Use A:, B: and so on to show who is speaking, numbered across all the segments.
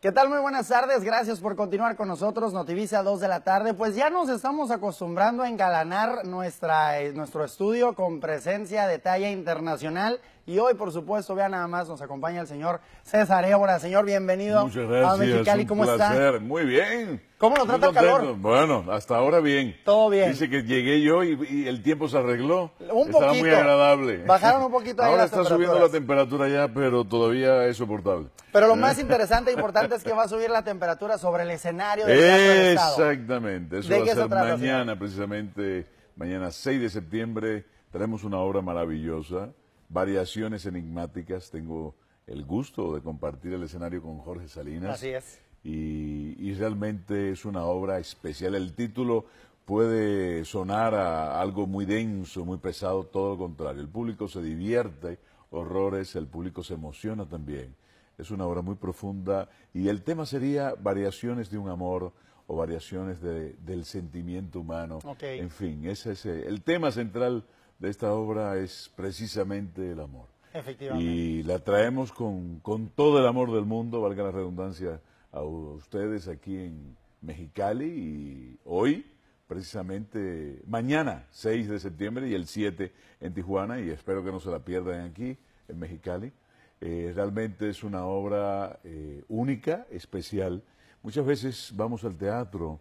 A: ¿Qué tal? Muy buenas tardes. Gracias por continuar con nosotros. Notivisa 2 de la tarde. Pues ya nos estamos acostumbrando a engalanar nuestra, eh, nuestro estudio con presencia de talla internacional. Y hoy, por supuesto, vean nada más, nos acompaña el señor César Évora. Señor, bienvenido
B: Muchas gracias.
A: a Mexicali.
B: un
A: ¿Cómo
B: placer.
A: está?
B: Muy bien.
A: ¿Cómo lo trata el calor?
B: Bueno, hasta ahora bien.
A: Todo bien.
B: Dice que llegué yo y, y el tiempo se arregló.
A: Un
B: Estaba
A: poquito.
B: muy agradable.
A: Bajaron un poquito ahí
B: Ahora
A: las
B: está subiendo la temperatura ya, pero todavía es soportable.
A: Pero lo más interesante e importante es que va a subir la temperatura sobre el escenario del.
B: Exactamente. Eso
A: ¿De
B: va
A: qué
B: a
A: se
B: ser mañana,
A: señor?
B: precisamente, mañana 6 de septiembre. Tenemos una obra maravillosa, variaciones enigmáticas. Tengo el gusto de compartir el escenario con Jorge Salinas.
A: Así es.
B: y, y realmente es una obra especial. El título puede sonar a algo muy denso, muy pesado, todo lo contrario. El público se divierte, horrores, el público se emociona también. Es una obra muy profunda y el tema sería variaciones de un amor o variaciones de- del sentimiento humano.
A: Ok.
B: En fin, ese es eh, el tema central de esta obra es precisamente el amor.
A: Efectivamente.
B: Y la traemos con, con todo el amor del mundo, valga la redundancia, a ustedes aquí en Mexicali y hoy, precisamente mañana, 6 de septiembre y el 7 en Tijuana y espero que no se la pierdan aquí en Mexicali. Eh, realmente es una obra eh, única, especial. Muchas veces vamos al teatro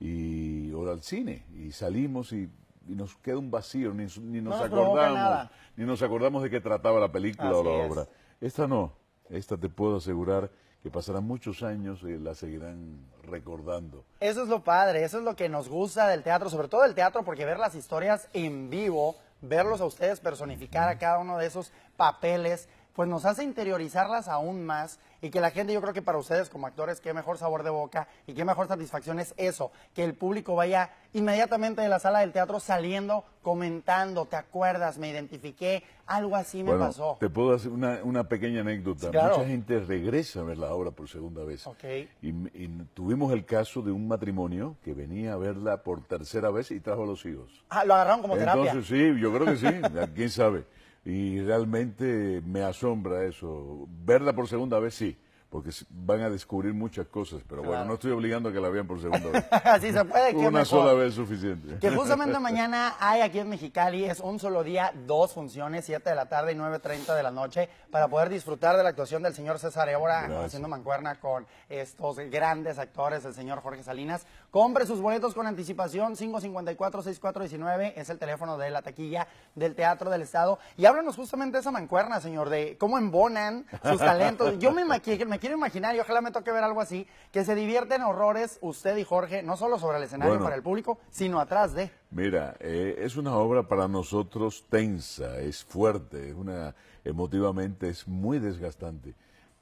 B: y, o al cine y salimos y, y nos queda un vacío, ni, ni nos,
A: No
B: acordamos, ni nos acordamos de qué trataba la película o la
A: es.
B: obra. Esta no, esta te puedo asegurar que pasarán muchos años y la seguirán recordando.
A: Eso es lo padre, eso es lo que nos gusta del teatro, sobre todo del teatro, porque ver las historias en vivo, verlos a ustedes personificar a cada uno de esos papeles, pues nos hace interiorizarlas aún más y que la gente, yo creo que para ustedes como actores, qué mejor sabor de boca y qué mejor satisfacción es eso, que el público vaya inmediatamente de la sala del teatro saliendo, comentando, ¿te acuerdas? Me identifiqué, algo así me
B: bueno,
A: pasó.
B: te puedo hacer una, una pequeña anécdota.
A: Sí, claro.
B: Mucha gente regresa a ver la obra por segunda vez.
A: Ok.
B: Y, y tuvimos el caso de un matrimonio que venía a verla por tercera vez y trajo a los hijos.
A: Ah, lo agarraron como terapia.
B: Entonces sí, yo creo que sí, quién sabe. Y realmente me asombra eso. Verla por segunda vez sí, porque van a descubrir muchas cosas, pero bueno, no estoy obligando a que la vean por segunda vez.
A: Así se puede,
B: Una
A: mejor.
B: sola vez es suficiente.
A: Que justamente mañana hay aquí en Mexicali, es un solo día, dos funciones, 7 de la tarde y 9.30 de la noche, para poder disfrutar de la actuación del señor César Évora, haciendo mancuerna con estos grandes actores, el señor Jorge Salinas. Compre sus boletos con anticipación, 554-6419, es el teléfono de la taquilla del Teatro del Estado. Y háblanos justamente de esa mancuerna, señor, de cómo embonan sus talentos. Yo me, me quiero imaginar, y ojalá me toque ver algo así, que se divierten horrores usted y Jorge, no solo sobre el escenario
B: Bueno.
A: para el público, sino atrás de...
B: Mira, eh, es una obra para nosotros tensa, es fuerte, es una emotivamente es muy desgastante.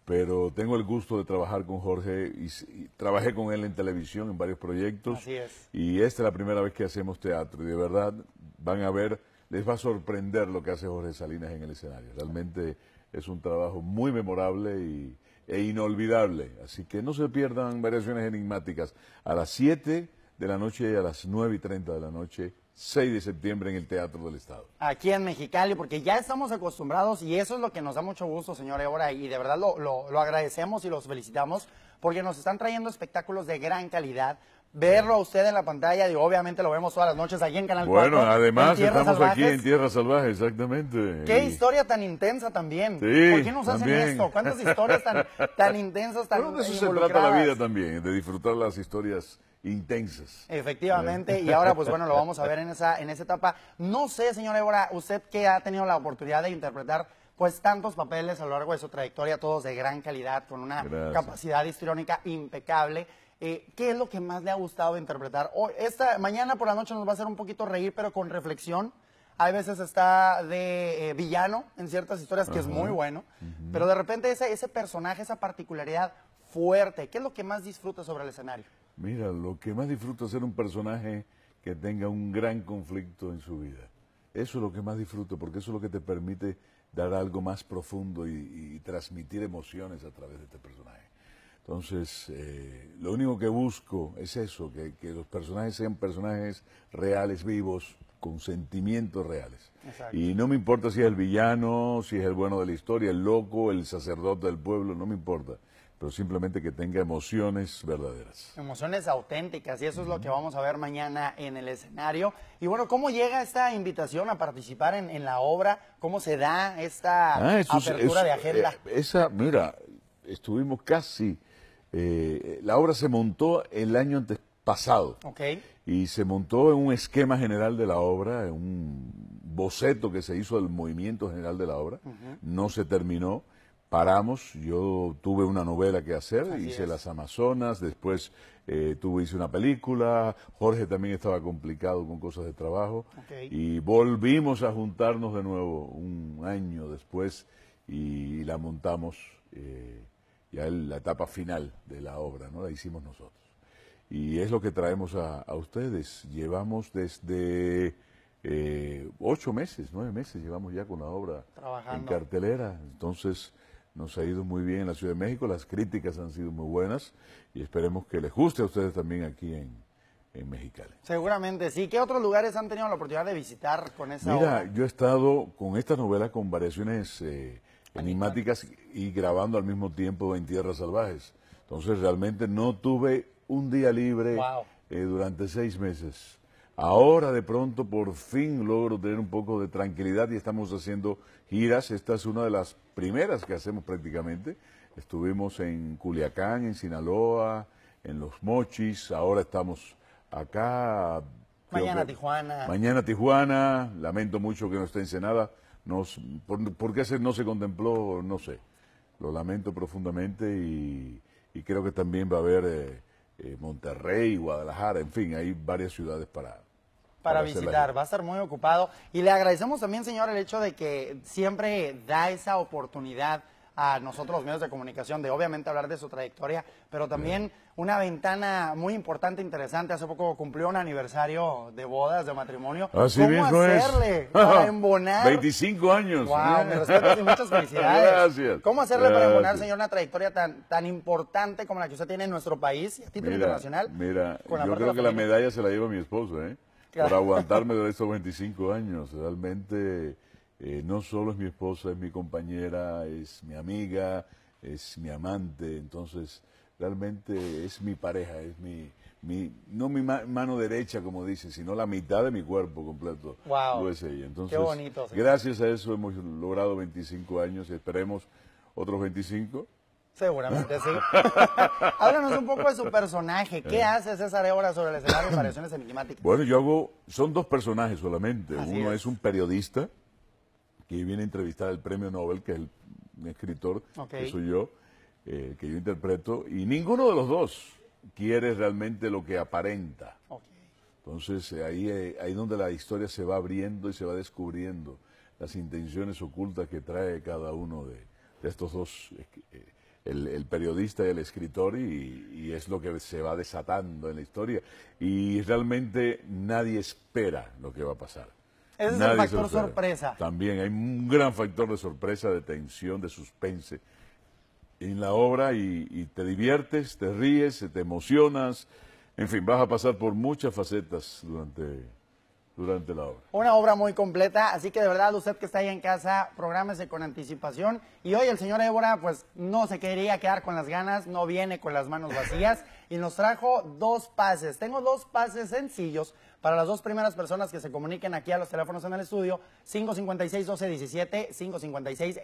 B: Pero tengo el gusto de trabajar con Jorge y, y trabajé con él en televisión en varios proyectos.
A: Así es.
B: Y esta es la primera vez que hacemos teatro y de verdad van a ver, les va a sorprender lo que hace Jorge Salinas en el escenario. Realmente es un trabajo muy memorable y, e inolvidable. Así que no se pierdan variaciones enigmáticas a las 7 de la noche y a las 9 y 30 de la noche, 6 de septiembre en el Teatro del Estado.
A: aquí en Mexicali, porque ya estamos acostumbrados y eso es lo que nos da mucho gusto, señor Évora, y de verdad lo, lo- lo agradecemos y los felicitamos, porque nos están trayendo espectáculos de gran calidad. Verlo a usted en la pantalla, digo, obviamente lo vemos todas las noches allí en Canal 4.
B: Bueno, además estamos aquí
A: Salvajes.
B: en Tierra Salvaje, exactamente.
A: Qué historia tan intensa también.
B: Sí,
A: ¿Por qué nos hacen
B: también.
A: esto? ¿Cuántas historias tan, tan intensas, tan
B: Bueno, de eso se trata la vida también, de disfrutar las historias intensas.
A: Efectivamente, y ahora pues bueno, lo vamos a ver en esa, en esa etapa. No sé, señor Évora, usted que ha tenido la oportunidad de interpretar pues tantos papeles a lo largo de su trayectoria, todos de gran calidad, con una
B: Gracias.
A: capacidad histriónica impecable. Eh, ¿Qué es lo que más le ha gustado interpretar? Hoy, esta mañana por la noche nos va a hacer un poquito reír, pero con reflexión. Hay veces está de eh, villano en ciertas historias, que es muy bueno, pero de repente ese, ese personaje, esa particularidad fuerte, ¿qué es lo que más disfruta sobre el escenario?
B: Mira, lo que más disfruto es ser un personaje que tenga un gran conflicto en su vida. Eso es lo que más disfruto, porque eso es lo que te permite dar algo más profundo y, y transmitir emociones a través de este personaje. Entonces, eh, lo único que busco es eso, que, que los personajes sean personajes reales, vivos, con sentimientos reales.
A: Exacto.
B: Y no me importa si es el villano, si es el bueno de la historia, el loco, el sacerdote del pueblo, no me importa. pero simplemente que tenga emociones verdaderas.
A: Emociones auténticas, y eso es lo que vamos a ver mañana en el escenario. Y bueno, ¿cómo llega esta invitación a participar en, en la obra? ¿Cómo se da esta
B: Ah, eso
A: apertura
B: eso-
A: de agenda?
B: eh, esa, mira, estuvimos casi. Eh, la obra se montó el año antes pasado y se montó en un esquema general de la obra, en un boceto que se hizo del movimiento general de la obra. No se terminó. Paramos, yo tuve una novela que hacer,
A: Así
B: hice
A: es.
B: Las Amazonas, después eh, tuve, hice una película, Jorge también estaba complicado con cosas de trabajo, y volvimos a juntarnos de nuevo un año después y la montamos eh, ya en la etapa final de la obra, ¿no? La hicimos nosotros. Y es lo que traemos a, a ustedes. Llevamos desde eh, ocho meses, nueve meses, llevamos ya con la obra en cartelera. Entonces nos ha ido muy bien en la Ciudad de México, las críticas han sido muy buenas y esperemos que les guste a ustedes también aquí en, en Mexicali.
A: seguramente sí. ¿Qué otros lugares han tenido la oportunidad de visitar con esa
B: Mira,
A: obra?
B: yo he estado con esta novela con variaciones eh, enigmáticas y grabando al mismo tiempo en Tierras Salvajes. Entonces realmente no tuve un día libre
A: Wow.
B: eh, durante seis meses. Ahora de pronto por fin logro tener un poco de tranquilidad y estamos haciendo giras. Esta es una de las primeras que hacemos prácticamente. Estuvimos en Culiacán, en Sinaloa, en Los Mochis. Ahora estamos acá.
A: Mañana
B: que-
A: Tijuana.
B: Mañana Tijuana, lamento mucho que no esté Ensenada, no, s- por, por qué se- no se contempló? No sé, lo lamento profundamente y, y creo que también va a haber eh, eh, Monterrey, Guadalajara, en fin, hay varias ciudades para,
A: para
B: la
A: visitar. Va a estar muy ocupado. Y le agradecemos también, señor, el hecho de que siempre da esa oportunidad a nosotros los medios de comunicación de obviamente hablar de su trayectoria, pero también una ventana muy importante, interesante. Hace poco cumplió un aniversario de bodas, de matrimonio.
B: Así
A: ¿Cómo
B: mismo es.
A: hacerle para embonar?
B: 25 años.
A: Wow, me respeto y muchas felicidades.
B: Gracias.
A: ¿Cómo hacerle para embonar,
B: Gracias.
A: señor, una trayectoria tan, tan importante como la que usted tiene en nuestro país a título
B: Mira,
A: internacional?
B: mira,
A: la
B: yo creo que la
A: familia?
B: medalla se la lleva mi esposo, ¿eh?
A: Claro.
B: Por aguantarme de estos 25 años. Realmente eh, no solo es mi esposa, es mi compañera, es mi amiga, es mi amante. Entonces, realmente es mi pareja, es mi, mi no mi ma- mano derecha, como dicen, sino la mitad de mi cuerpo completo.
A: Guau.
B: Lo es ella. Entonces,
A: Qué bonito,
B: gracias a eso hemos logrado 25 años y esperemos otros 25.
A: Seguramente sí. Háblanos un poco de su personaje. ¿Qué hace César Évora sobre el escenario de variaciones enigmáticas?
B: Bueno, yo hago, son dos personajes solamente.
A: Así
B: Uno
A: es.
B: es. un periodista que viene a entrevistar al premio Nobel, que es el, un escritor, que soy yo, eh, que yo interpreto, y ninguno de los dos quiere realmente lo que aparenta. Entonces eh, ahí eh, ahí donde la historia se va abriendo y se va descubriendo las intenciones ocultas que trae cada uno de, de estos dos, eh, el, el periodista y el escritor, y, y es lo que se va desatando en la historia. Y realmente nadie espera lo que va a pasar.
A: Ese es el factor sorpresa.
B: También hay un gran factor de sorpresa, de tensión, de suspense en la obra y, y te diviertes, te ríes, te emocionas, en fin, vas a pasar por muchas facetas durante, durante la obra.
A: Una obra muy completa, así que de verdad usted que está ahí en casa, prográmese con anticipación. Y hoy el señor Évora pues no se quería quedar con las ganas, no viene con las manos vacías y nos trajo dos pases. Tengo dos pases sencillos para las dos primeras personas que se comuniquen aquí a los teléfonos en el estudio, 556-1217,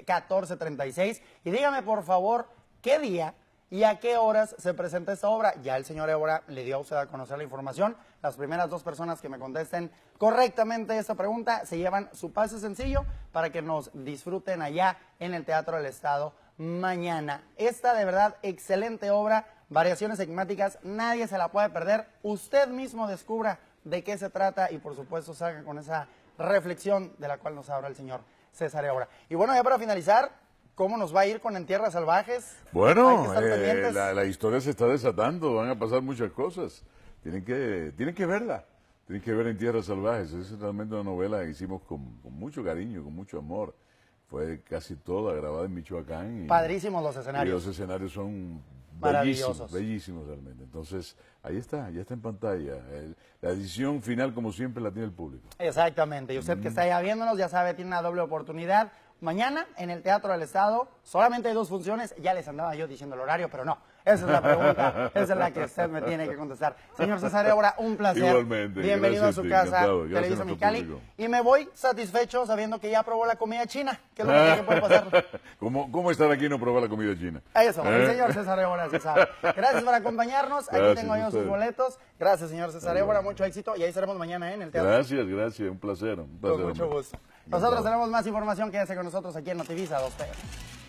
A: 556-1436. Y dígame por favor, ¿qué día y a qué horas se presenta esta obra? Ya el señor Évora le dio a usted a conocer la información. Las primeras dos personas que me contesten correctamente esta pregunta se llevan su pase sencillo para que nos disfruten allá en el Teatro del Estado mañana. Esta de verdad excelente obra, variaciones enigmáticas, nadie se la puede perder. Usted mismo descubra de qué se trata y por supuesto salga con esa reflexión de la cual nos habla el señor César Évora. Y bueno, ya para finalizar, ¿cómo nos va a ir con En Tierras Salvajes?
B: Bueno, eh, la historia se está desatando, van a pasar muchas cosas. Tienen que, tienen que verla, tienen que ver en Tierras Salvajes. Es realmente una novela que hicimos con, con mucho cariño, con mucho amor. Fue casi toda grabada en Michoacán. Y,
A: Padrísimos los
B: y
A: escenarios.
B: los escenarios son
A: Maravillosos.
B: bellísimos, bellísimos realmente. Entonces, ahí está, ya está en pantalla. El- la edición final, como siempre, la tiene el público.
A: Exactamente. Y usted que está allá viéndonos, ya sabe, tiene una doble oportunidad. Mañana en el Teatro del Estado solamente hay dos funciones. Ya les andaba yo diciendo el horario, pero no. Esa es la pregunta. esa es la que usted me tiene que contestar. Señor César ahora un placer.
B: Igualmente.
A: Bienvenido a su casa, Televisa Mexicali. Y me voy satisfecho sabiendo que ya probó la comida china, que es lo mejor que puede pasar.
B: ¿Cómo, ¿Cómo estar aquí y no probar la comida china?
A: Eso, el
B: ¿Eh?
A: señor César Évora, sabe. Gracias por acompañarnos. Aquí tengo yo sus boletos. Gracias, señor César Évora. Mucho éxito. Y ahí estaremos mañana ¿eh? en el teatro.
B: Gracias, gracias. Un placer. Un placer
A: Con mucho gusto. Nosotros tenemos más información. Quédese con nosotros aquí en Notivisa 2P.